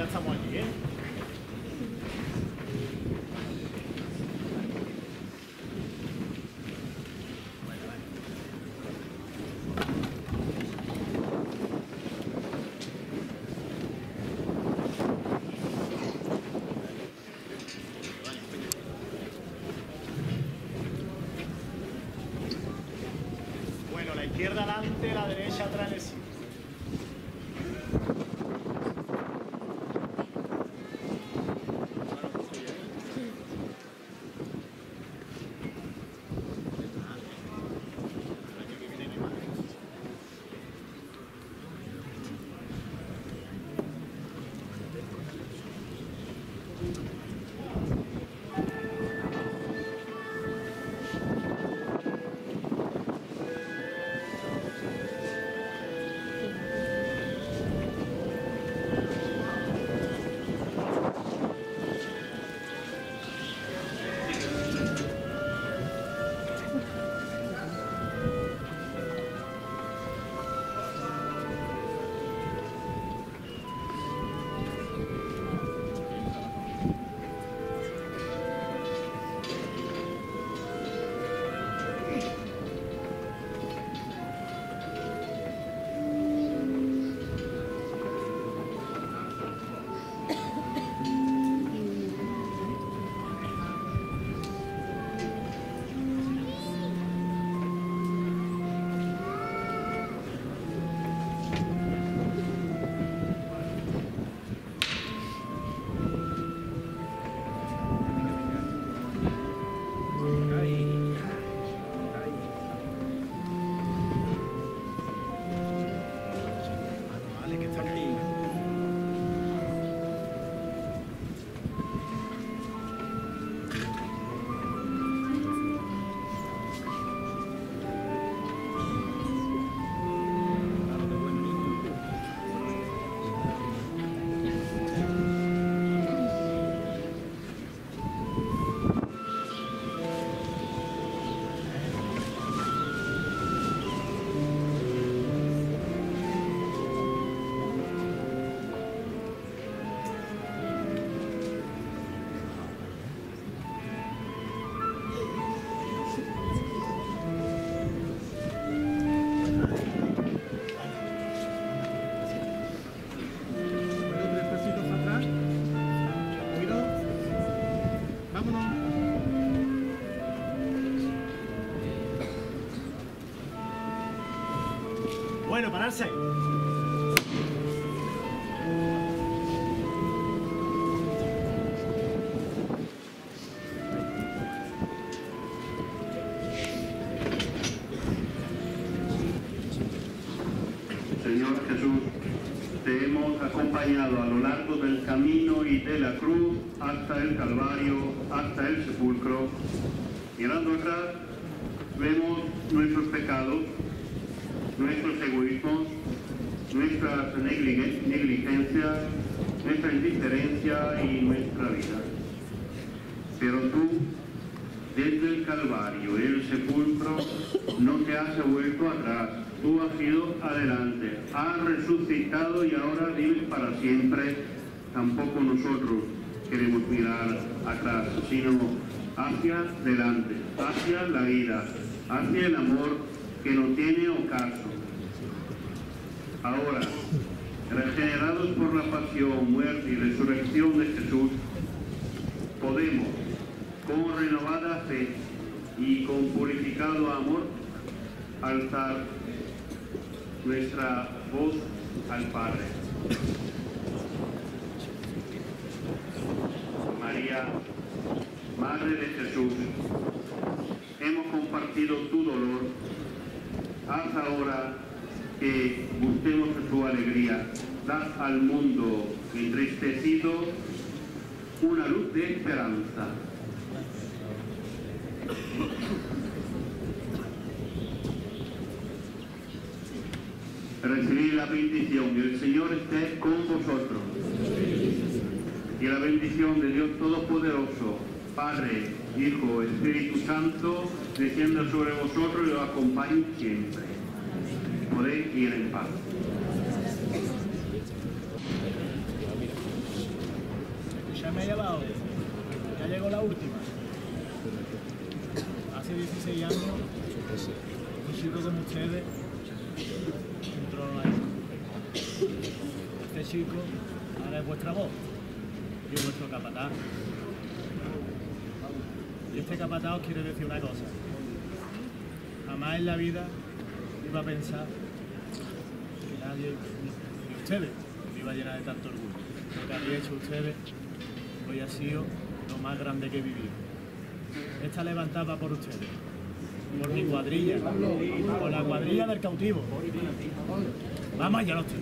ya estamos aquí, ¿eh? Bueno, la izquierda adelante, la derecha atrás Bueno, pararse. Señor Jesús, te hemos acompañado a lo largo del camino y de la cruz hasta el Calvario, hasta el sepulcro. Mirando atrás, vemos nuestros pecados, nuestros egoísmos, nuestras negligen- negligencias, nuestra indiferencia y nuestra vida. Pero tú, desde el Calvario el sepulcro, no te has vuelto atrás. Tú has ido adelante, has resucitado y ahora vives para siempre. Tampoco nosotros queremos mirar atrás, sino hacia adelante, hacia la vida, hacia el amor que no tiene ocaso. Ahora, regenerados por la pasión, muerte y resurrección de Jesús, podemos, con renovada fe y con purificado amor, alzar nuestra voz al Padre. María, Madre de Jesús, hemos compartido tu dolor. Haz ahora que alegría. Dad al mundo entristecido una luz de esperanza. Recibid la bendición y el Señor esté con vosotros. Y la bendición de Dios Todopoderoso, Padre, Hijo, Espíritu Santo, descienda sobre vosotros y os acompañe siempre. Podéis ir en paz. ya ya llegó la última. Hace 16 años, un chico como ustedes entró ahí. Este chico ahora es vuestra voz y es vuestro capataz. Y este capataz os quiere decir una cosa. Jamás en la vida iba a pensar que nadie, ni, ustedes, me iba a llenar de tanto orgullo. Lo que habéis hecho ustedes hoy ha sido lo más grande que he vivido. Esta levantada por ustedes, por mi cuadrilla, por la cuadrilla del cautivo. Vamos allá los tres.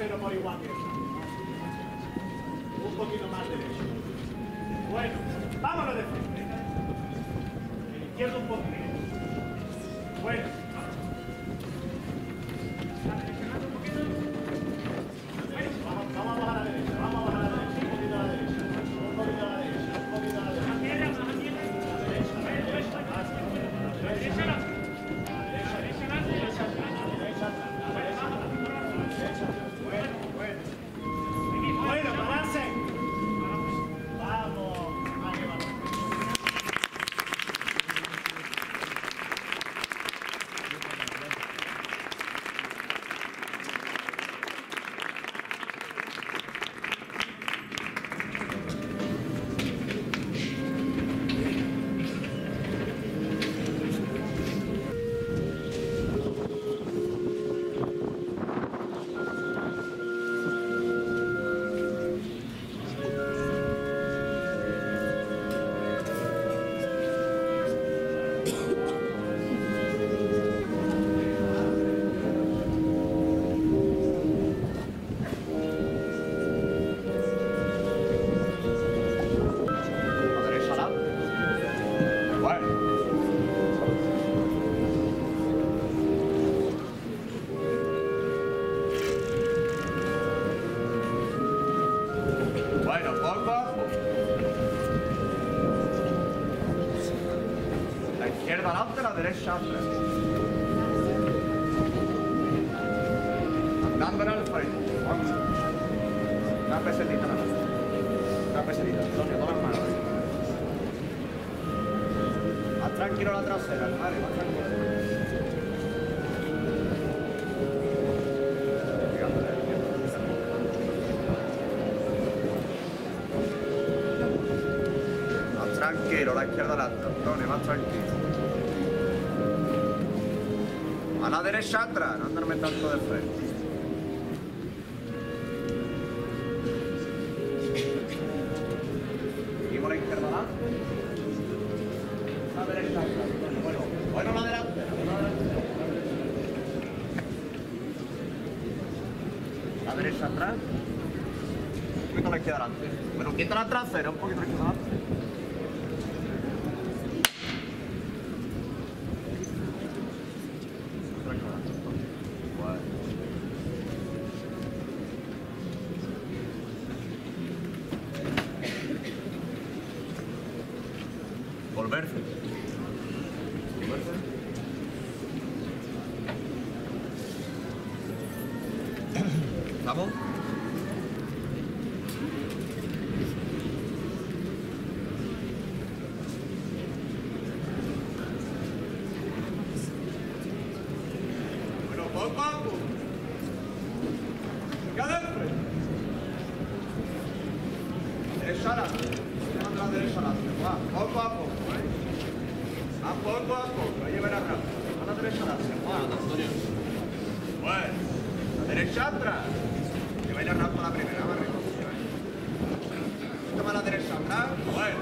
Costeros por igual. Un poquito más derecho. Bueno, vámonos de frente. Izquierdo un poquito. Adelante, la derecha atrás. Andando al frente. Una pesetita nada más. Una pesetita. Antonio, todas las manos. Más tranquilo la trasera, vale, más tranquilo. Tranquilo, la izquierda adelante, Antonio, más tranquilo. A la derecha atrás, no andarme tanto de frente. Seguimos la izquierda adelante. La derecha atrás. Bueno, bueno, la delantera. la delantera. La derecha atrás. poquito a la izquierda adelante. Bueno, quita la trasera, un poquito la izquierda adelante. Poco. Cada frente. Derecha adelante. Derecha adelante. Va, poco a poco. A poco a poco, ahí verás rápido. A la derecha atrás, hermano. Bueno, a la derecha atrás. Lleváis la rampa la primera, barrio. Toma la derecha atrás. Bueno.